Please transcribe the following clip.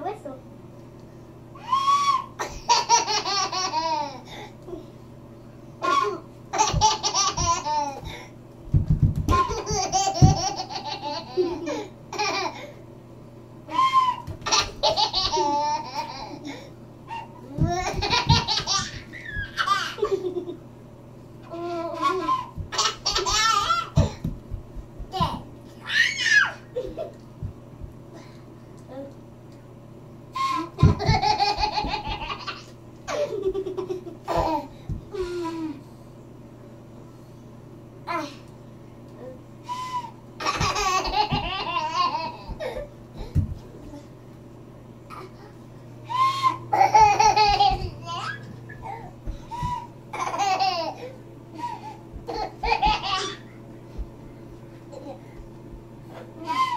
whistle. Yeah.